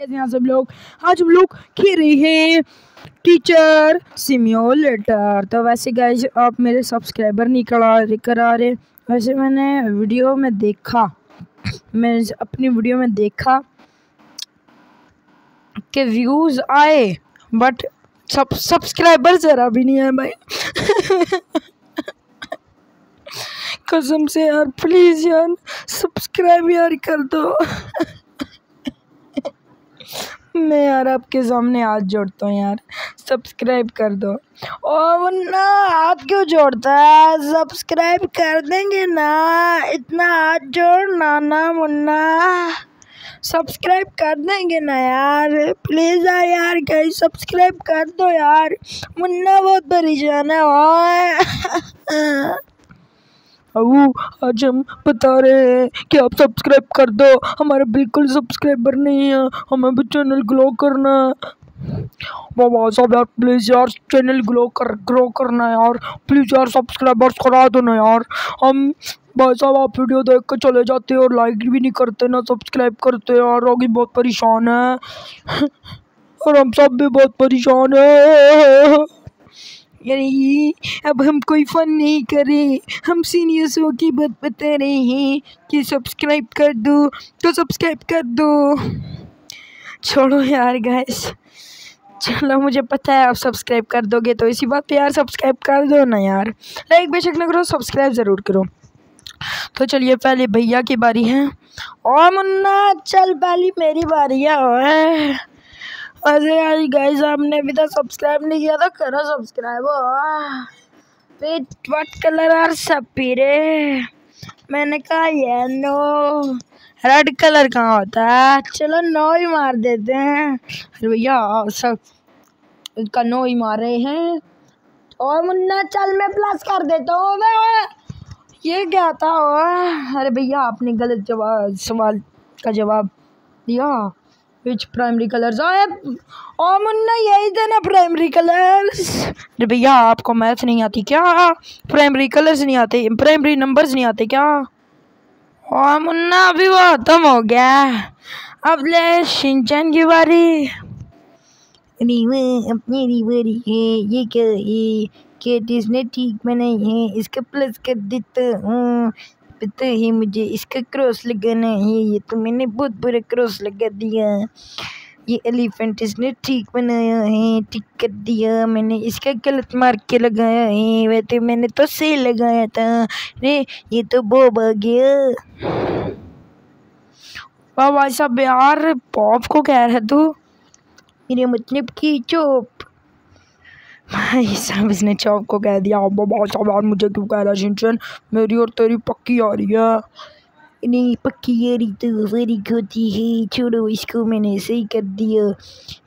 कैसे हैं सब लोग, आज हम लोग खेल रहे हैं। टीचर सिम्योलेटर तो वैसे गाइज़ आप मेरे सब्सक्राइबर नहीं करा रहे करा रहे। वैसे मैंने वीडियो में देखा, मैं अपनी वीडियो में देखा कि व्यूज़ आए बट सब सब्सक्राइबर ज़रा भी नहीं है भाई। कसम से यार प्लीज़ यार सब्सक्राइब यार कर दो। मैं यार आपके सामने हाथ जोड़ता हूँ यार। सब्सक्राइब कर दो। ओ मुन्ना हाथ क्यों जोड़ता है? सब्सक्राइब कर देंगे ना। इतना हाथ जोड़ ना ना मुन्ना। सब्सक्राइब कर देंगे ना यार। प्लीज़ यार यार कहीं सब्सक्राइब कर दो यार। मुन्ना बहुत परेशान है। अबू आज हम बता रहे हैं कि आप सब्सक्राइब कर दो। हमारे बिल्कुल सब्सक्राइबर नहीं है। हमें भी चैनल ग्लो करना बाबा साहब यार प्लीज़ यार चैनल ग्लो कर ग्रो करना यार। प्लीज़ यार सब्सक्राइबर्स करा दो ना यार। हम भाई साहब, आप वीडियो देख कर चले जाते हैं और लाइक भी नहीं करते ना सब्सक्राइब करते यार। रोगी बहुत परेशान है। और हम सब भी बहुत परेशान है। यानी अब हम कोई फ़न नहीं करें। हम सीनियर्सों की बात बता रहे हैं कि सब्सक्राइब कर दो तो सब्सक्राइब कर दो। छोड़ो यार गैस चलो, मुझे पता है आप सब्सक्राइब कर दोगे तो इसी बात पे यार सब्सक्राइब कर दो ना यार। लाइक बेशक ना करो सब्सक्राइब ज़रूर करो। तो चलिए, पहले भैया की बारी है। ओ मुन्ना, चल पहली मेरी बारी है। अरे यार गाइस आपने अभी तक सब्सक्राइब नहीं किया था करो सब्सक्राइब व्हाट कलर आर सपीरे मैंने कहा ये नो रेड कलर कहाँ होता है? चलो नो ही मार देते हैं। अरे भैया, सब इसका नो ही मार रहे हैं। और मुन्ना, चल मैं प्लस कर देता हूँ ये क्या था? अरे भैया, आपने गलत जवाब, सवाल का जवाब दिया। विच प्राइमरी कलर्स ओ मुन्ना यही थे ना प्राइमरी कलर्स अरे भैया, आपको मैथ नहीं आती क्या? प्राइमरी कलर्स नहीं आते प्राइमरी नंबर्स नहीं आते क्या? ओ मुन्ना अभी वो खत्म हो गया। अब ले शिनचैन की बारी। रीवा अपनी रिवरी है ये क्या ये कि इसने ठीक बनाई है इसका प्लस कर देता हूँ। पता है, मुझे इसका क्रॉस लगाना है ये तो मैंने बहुत बुरा क्रॉस लगा दिया ये एलिफेंट इसने ठीक बनाया है, ठीक कर दिया मैंने इसका गलत मार के लगाया है वैसे मैंने तो सही लगाया था। रे ये तो बॉब आ गया। वाह भाई साहब, यार पॉप को कह रहा तू? मेरे मतलब की चोप इसने चौक को कह दिया बाबा साहब यार मुझे क्यों कह रहा शिनचैन? मेरी और तेरी पक्की आ रही है। नहीं, पक्की रही तो फ़र्क होती है, छोड़ो, इसको मैंने सही कर दिया।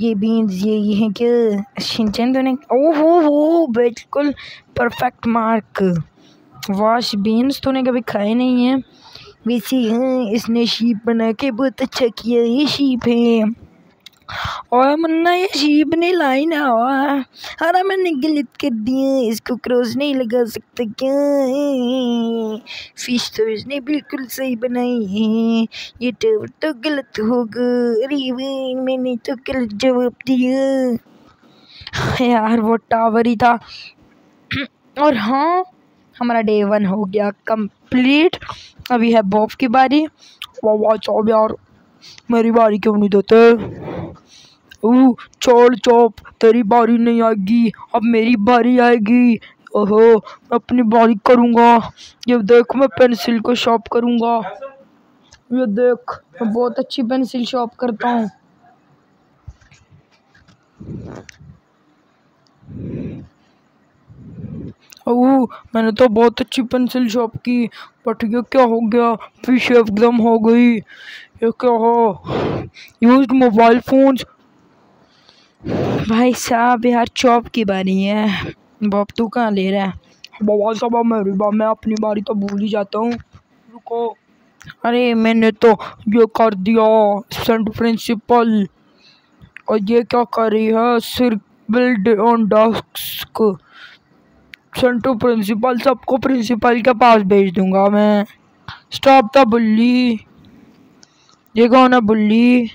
ये बीन्स ये ये हैं क्या? तो तूने ओहो, हो, बिल्कुल परफेक्ट मार्क वाश बीन्स तूने कभी खाए नहीं है? वैसे हाँ इसने शीप बना के बहुत अच्छा किया ये शीप है। और मुन्ना, ये शीप नहीं लाई ना अरे मैंने गलत कर दिया इसको क्रॉस नहीं लगा सकता क्या? फ़िश तो इसने बिल्कुल सही बनाई है। ये टावर तो गलत होगा। अरे मैंने तो गलत जवाब दिया। यार, वो टावर ही था। और हाँ हमारा डे वन हो गया कंप्लीट। अभी है बॉब की बारी। वाह वाह, चौब यार मेरी बारी क्यों नहीं देते? ओह, छोड़ चौप। तेरी बारी नहीं आएगी। अब मेरी बारी आएगी। ओहो, मैं अपनी बारी करूँगा। ये देख, मैं पेंसिल को शॉप करूँगा। ये देख, मैं बहुत अच्छी पेंसिल शॉप करता हूँ। ओह, मैंने तो बहुत अच्छी पेंसिल शॉप की। बट ये क्या हो गया? फ़िश एकदम हो गई। क्या हो यूज़ मोबाइल फोन्स। भाई साहब, यार चॉप की बारी है। बॉब तू कहाँ ले रहा है? बाबा साहब मेरी बात मैं अपनी बारी तो भूल ही जाता हूँ। रुको। अरे, मैंने तो ये कर दिया, सेंट प्रिंसिपल। और ये क्या कर रही है? Sir build on desk. Sent to principal, सबको प्रिंसिपल के पास भेज दूँगा मैं। Stop the bully. ये कौन है बुल्ली?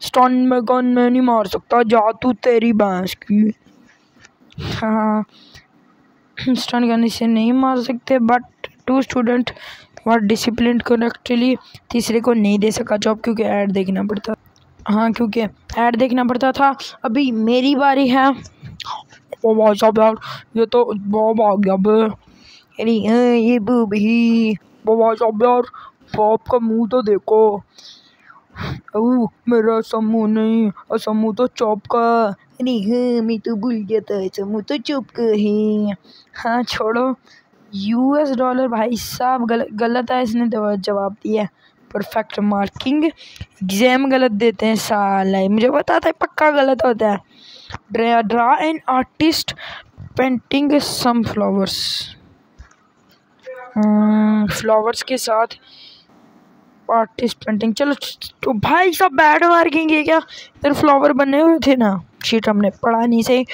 स्टन में गन में नहीं मार सकता। जा तू तेरी भैंस की। हाँ। स्टन गन से नहीं मार सकते but two student were discipline correctly तीसरे को नहीं दे सका जॉब क्योंकि ऐड देखना पड़ता। हाँ क्योंकि ऐड देखना पड़ता था। अभी मेरी बारी है। ओ भाई साहब, यार, ये तो बॉब आ गया बे हाँ ये बूबी वो भाई साहब, यार बाप का मुँह तो देखो। ओ मेरा समूह नहीं समूह तो चौप का अरे हाँ मैं तो भूल गया था समूह तो चौप का है। हाँ छोड़ो। यूएस डॉलर भाई साहब गल, गलत है इसने जवाब दिया। परफेक्ट मार्किंग एग्ज़ाम गलत देते हैं साला। मुझे पता था पक्का गलत होता है। Draw draw an artist painting some flowers flowers के साथ आर्टिस्ट पेंटिंग चलो तो भाई सब बैड मार्किंग है क्या? इधर फ्लावर बने हुए थे ना। शीट हमने पढ़ा नहीं सही।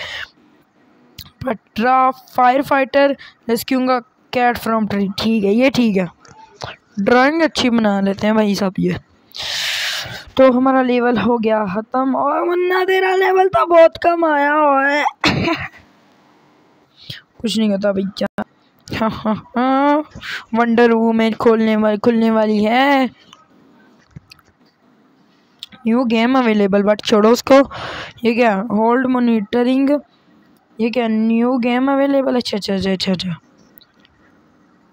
Draw firefighter rescuing cat from tree ठीक है, ये ठीक है। ड्राइंग अच्छी बना लेते हैं भाई साहब ये। तो हमारा लेवल हो गया ख़त्म। और मुन्ना, तेरा लेवल तो बहुत कम आया हुआ है। कुछ नहीं कहता भैया हाँ हाँ हाँ। वंडर वूमेन खोलने वाली, खुलने वाली है। न्यू गेम अवेलेबल बट छोड़ो उसको। ये क्या होल्ड मोनिटरिंग ये क्या न्यू गेम अवेलेबल अच्छा अच्छा अच्छा अच्छा अच्छा।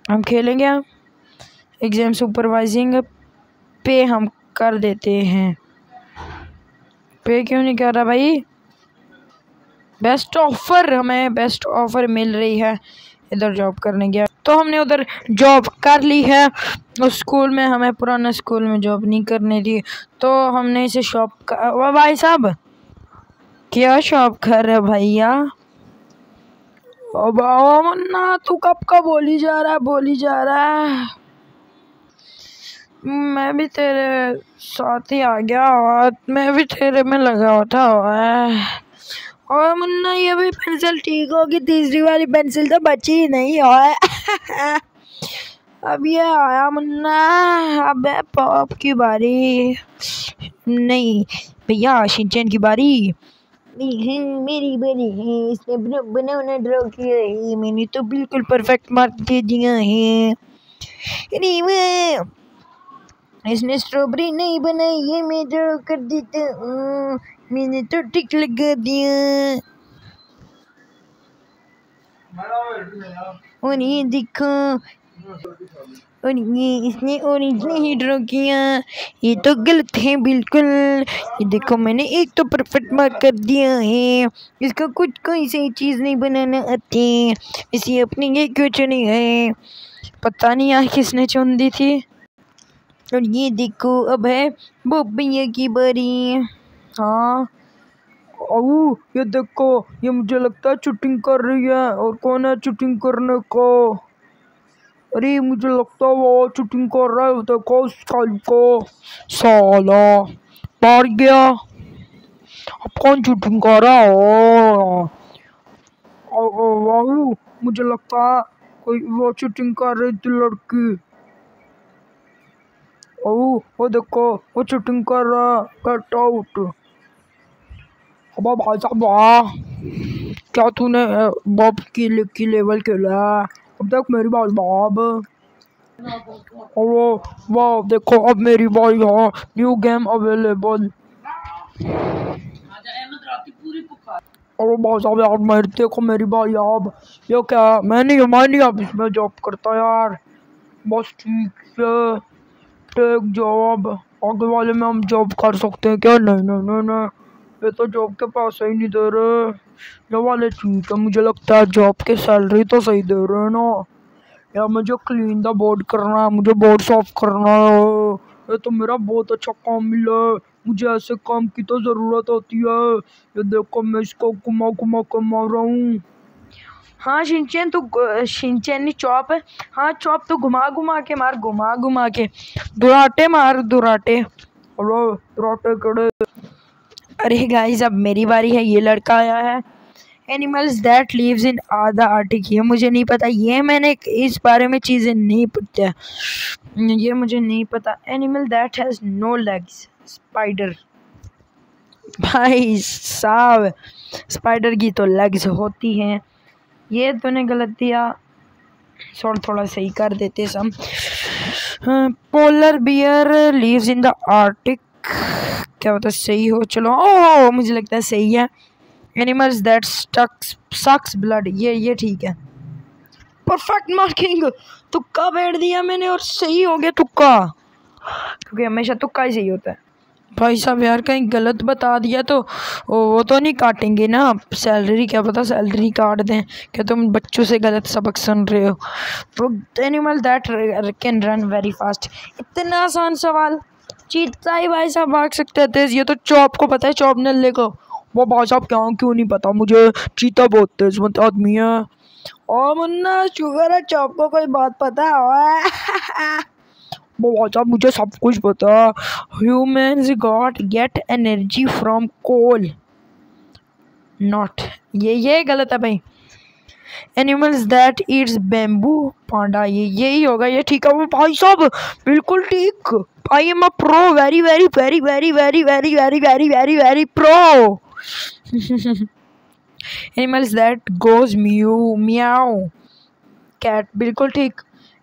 हम खेलेंगे हम एग्ज़ाम सुपरवाइजिंग पे हम कर देते हैं। पे क्यों नहीं कर रहा भाई? बेस्ट ऑफ़र हमें बेस्ट ऑफ़र मिल रही है। इधर जॉब करने गया। तो हमने उधर जॉब कर ली है। उस स्कूल में, हमें पुराने स्कूल में जॉब नहीं करनी थी तो हमने इसे शॉप कर भाई साहब, क्या शॉप कर रहे भैया? मन्ना तू कब का बोली जा रहा है, बोली जा रहा है। मैं भी तेरे साथ ही आ गया और मैं भी तेरे में लगा हुआ है और मुन्ना, ये भी पेंसिल ठीक होगी। तीसरी वाली पेंसिल तो बची ही नहीं है अब ये आया मुन्ना। अब है पॉप की बारी। नहीं, भैया, शिनचैन की बारी। मेरी बनी है। इसने बनाना ड्रॉ किया है। मैंने तो बिल्कुल परफेक्ट मार्क दे दिया है। इसने स्ट्रॉबेरी नहीं बनाई ये मैं ड्रॉ कर देता हूँ। मैंने तो टिक लगा दिया और ये देखो और ये इसने ऑरेंज नहीं ड्रॉ किया ये तो गलत है बिल्कुल ये देखो मैंने एक तो परफेक्ट मार्क कर दिया है इसका कुछ कोई सही चीज़ नहीं बनाना आती इसे अपने ये क्यों चुनी है पता नहीं यार किसने चुन दी थी और ये देखो अब है वो भैया की बारी हाँ। ओ ये देखो, ये मुझे लगता है चुटिंग कर रही है। और कौन है चुटिंग करने को? अरे, मुझे लगता है वो चुटिंग कर रहा है। देखो साल को। साला मार गया। अब कौन चुटिंग कर रहा हो? वाह मुझे लगता है कोई वो चुटिंग कर रही थी लड़की। ओ वो देखो, वो चुटिंग कर रहा कट आउट अब भाई साहब वाह क्या तूने बॉब की, की लेवल खेला अब तक मेरी बात बाब वो वाह देखो अब मेरी बारी है न्यू गेम अवेलेबल अरे भाई साहब यार मेरे देखो मेरी बारी अब ये क्या मैं नहीं मैं नहीं अब इसमें जॉब करता यार बस ठीक है टेक जॉब आगे वाले में हम जॉब कर सकते हैं क्या नहीं नहीं नहीं नहीं ये तो जॉब के पास ही नहीं दे रहे। ये वाले ठीक है मुझे लगता है जॉब की सैलरी तो सही दे रहे हैं ना। यार मुझे क्लीन द बोर्ड करना है मुझे बोर्ड साफ़ करना है। ये तो मेरा बहुत अच्छा काम मिला है। मुझे ऐसे काम की तो ज़रूरत होती है। ये देखो मैं इसको घुमा घुमा कर मार रहा हूँ। हाँ शिनचैन तो शिनचैन नहीं चॉप। है हाँ चौप तो घुमा घुमा के मार घुमा घुमा के। दुराटे मार दुराटे। अरे दुराटे कड़े? अरे गाइस अब मेरी बारी है, ये लड़का आया है। एनिमल्स दैट लीव्स इन आधा आर्टिक ये मुझे नहीं पता, ये मैंने इस बारे में चीज़ें नहीं पता ये मुझे नहीं पता। Animal that has no legs spider भाई साहब स्पाइडर की तो लेग्स होती हैं। ये तूने गलत दिया। थोड़ा थोड़ा सही कर देते सब polar bear lives in the arctic क्या बता सही हो, चलो। ओह, मुझे लगता है सही है। Animals that sucks sucks blood ये ये ठीक है। परफेक्ट मार्किंग तुक्का बैठ दिया मैंने और सही हो गया तुक्का। क्योंकि हमेशा तुक्का ही सही होता है। भाई साहब यार, कहीं गलत बता दिया तो वो तो नहीं काटेंगे ना। सैलरी, क्या पता सैलरी काट दें। क्या तुम बच्चों से गलत सबक सुन रहे हो? वो animal that can run very fast इतना आसान सवाल। चीता ही भाई साहब भाग सकते तेज। ये तो चौप को पता है, चौप नल्ले को वो भाई साहब क्या, क्यों नहीं पता? मुझे चीता बहुत तेज मत, आदमी है। ओ मुन्ना, शुगर है, चौप को कोई बात पता है? वो भाई साहब मुझे सब कुछ पता humans got get energy from coal not ये ये गलत है भाई। Animals that eats bamboo panda, ये यही होगा, ये ठीक है। भाई साहब, बिल्कुल ठीक। I am a pro very very very very very very very very very very pro animals that goes mew meow cat बिल्कुल ठीक।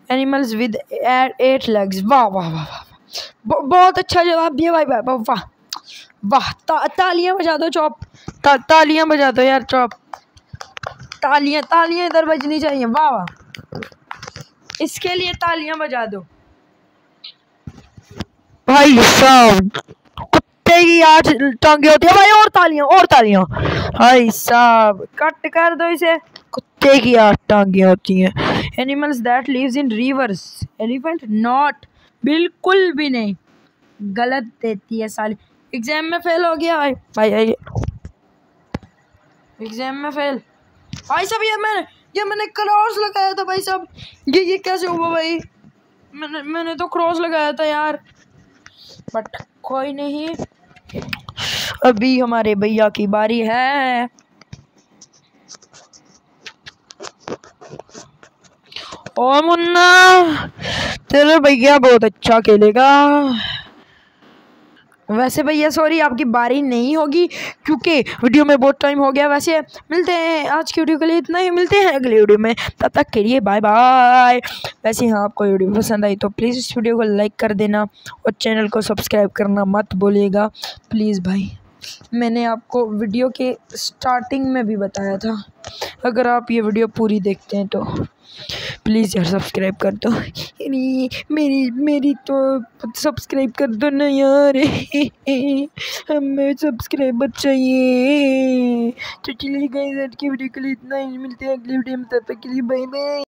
एनिमल्स विद एट लेग्स वाह वाह वाह वाह बहुत अच्छा जवाब दिया भाई भाई वाह। वाह तालियाँ बजा दो, चॉप। तालियाँ बजा दो यार, चौप। तालियाँ तालियाँ इधर बजनी चाहिए। वाह वाह। इसके लिए तालियाँ बजा दो। भाई साहब कुत्ते की आज टांगे होती है। भाई और तालियाँ और तालियाँ। भाई साहब। कट कर दो इसे। कुत्ते की आठ टांगे होती हैं। Animals that lives in rivers elephant not बिल्कुल भी नहीं। गलत देती है साली। एग्ज़ाम में फेल हो गया। भाई भाई एग्ज़ाम में फेल भाई साहब, ये मैंने ये मैंने क्रॉस लगाया था भाई साहब। ये ये कैसे हुआ भाई? मैंने मैंने तो क्रॉस लगाया था यार। बट कोई नहीं। अभी हमारे भैया की बारी है। ओ मुन्ना, तेरे भैया बहुत अच्छा खेलेगा। वैसे भैया सॉरी आपकी बारी नहीं होगी, क्योंकि वीडियो में बहुत टाइम हो गया। वैसे मिलते हैं आज की वीडियो के लिए, इतना ही, मिलते हैं अगली वीडियो में। तब तक के लिए बाय बाय वैसे हाँ आपको वीडियो पसंद आई तो प्लीज़ इस वीडियो को लाइक कर देना और चैनल को सब्सक्राइब करना मत बोलिएगा प्लीज़ भाई मैंने आपको वीडियो के स्टार्टिंग में भी बताया था। अगर आप ये वीडियो पूरी देखते हैं तो प्लीज़ यार सब्सक्राइब कर दो। यानी मेरी मेरी तो सब्सक्राइब कर दो ना यार। हमें सब्सक्राइबर चाहिए। तो चलिए गए की वीडियो के लिए इतना ही। मिलते हैं अगली वीडियो में, तब तक के लिए बाय बाय